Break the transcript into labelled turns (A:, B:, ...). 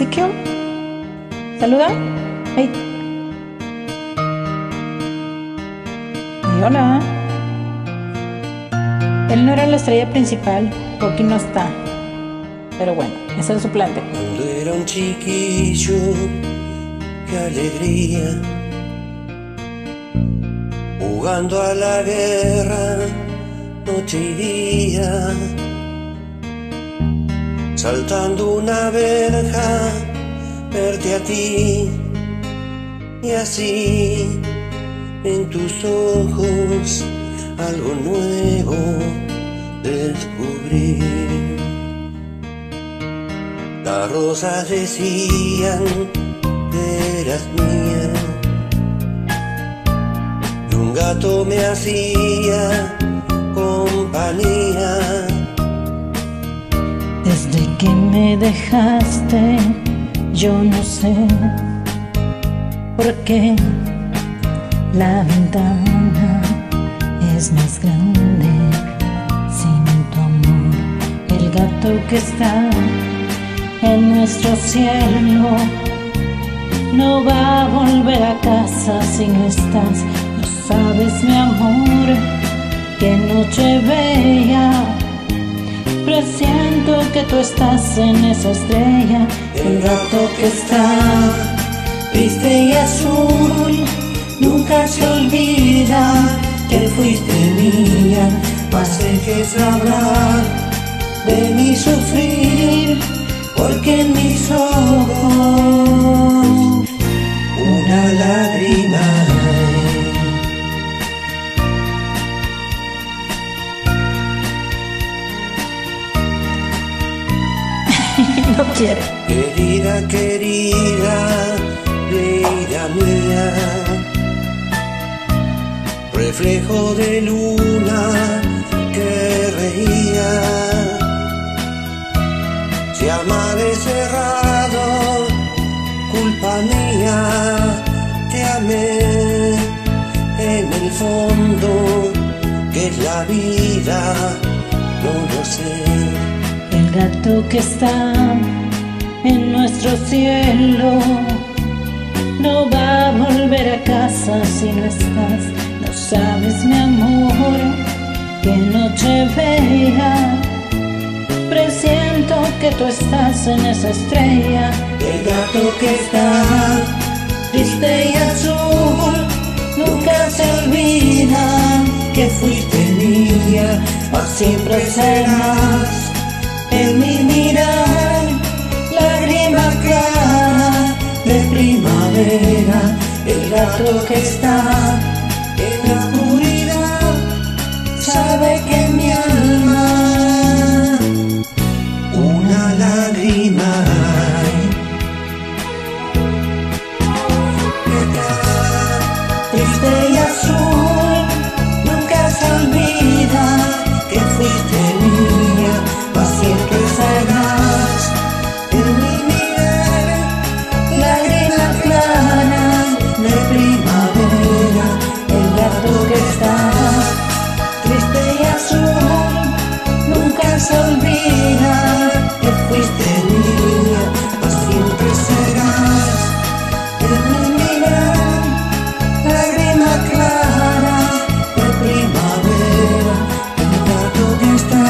A: Ezequiel. Saluda. Hey. Y hola. Él no era la estrella principal, porque no está. Pero bueno, es su plante.
B: Cuando era un chiquillo, qué alegría. Jugando a la guerra, noche y día. Saltando una verja, verte a ti. Y así, en tus ojos, algo nuevo descubrí. Las rosas decían que eras mía y un gato me hacía
A: dejaste, yo no sé por qué la ventana es más grande sin tu amor. El gato que está en nuestro cielo no va a volver a casa si no estás. No sabes, mi amor, que noche bella. Que tú estás en esa estrella. El gato que está triste y azul nunca se olvida que fuiste mía. Más que sabrá de mi sufrir porque en mis ojos
B: Una lágrima
A: quiere.
B: Querida, querida, vida mía, reflejo de luna que reía, se ama de cerrado, culpa mía, te amé en el fondo, que es la vida, no lo sé.
A: El gato que está en nuestro cielo no va a volver a casa si no estás. No sabes, mi amor, que noche bella. Presiento que tú estás en esa estrella. El gato que está triste y azul nunca se olvida que fuiste mía. Por siempre serás gato que está que está triste y azul, nunca se olvida que fuiste mía, para siempre serás en mi lágrima clara de primavera, gato que está.